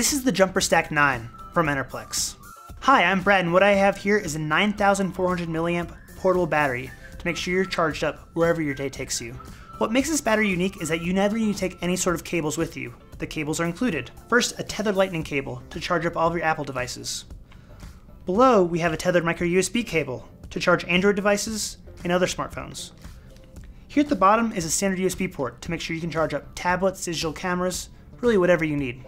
This is the Jumpr Stack 9 from Enerplex. Hi, I'm Brad, and what I have here is a 9400 milliamp portable battery to make sure you're charged up wherever your day takes you. What makes this battery unique is that you never need to take any sort of cables with you. The cables are included. First, a tethered lightning cable to charge up all of your Apple devices. Below, we have a tethered micro USB cable to charge Android devices and other smartphones. Here at the bottom is a standard USB port to make sure you can charge up tablets, digital cameras, really whatever you need.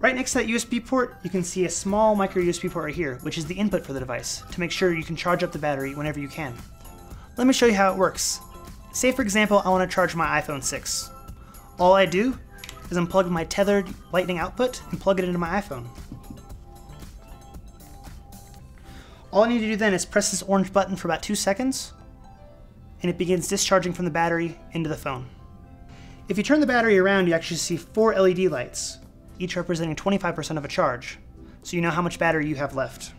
Right next to that USB port, you can see a small micro USB port right here, which is the input for the device, to make sure you can charge up the battery whenever you can. Let me show you how it works. Say for example, I want to charge my iPhone 6. All I do is unplug my tethered lightning output and plug it into my iPhone. All I need to do then is press this orange button for about two seconds, and it begins discharging from the battery into the phone. If you turn the battery around, you actually see four LED lights, each representing 25% of a charge, so you know how much battery you have left.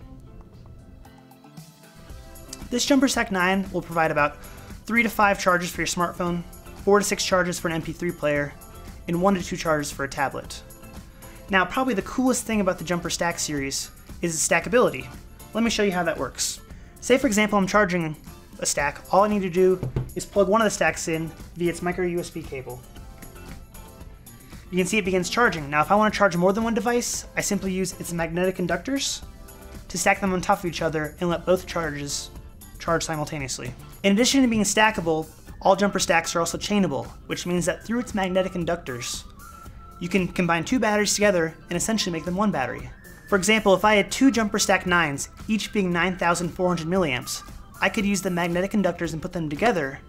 This Jumpr Stack 9 will provide about 3 to 5 charges for your smartphone, 4 to 6 charges for an MP3 player, and 1 to 2 charges for a tablet. Now, probably the coolest thing about the Jumpr Stack series is its stackability. Let me show you how that works. Say for example I'm charging a stack, all I need to do is plug one of the stacks in via its micro USB cable. You can see it begins charging. Now if I want to charge more than one device, I simply use its magnetic inductors to stack them on top of each other and let both charges charge simultaneously. In addition to being stackable, all Jumpr stacks are also chainable, which means that through its magnetic inductors, you can combine two batteries together and essentially make them one battery. For example, if I had two Jumpr stack 9s, each being 9,400 milliamps, I could use the magnetic inductors and put them together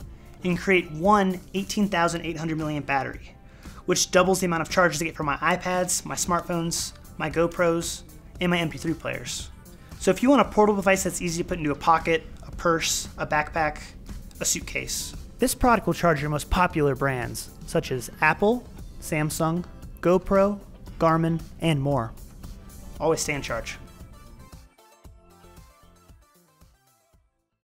and create one 18,800 milliamp battery, which doubles the amount of charges I get from my iPads, my smartphones, my GoPros, and my MP3 players. So if you want a portable device that's easy to put into a pocket, a purse, a backpack, a suitcase, this product will charge your most popular brands, such as Apple, Samsung, GoPro, Garmin, and more always stay in charge.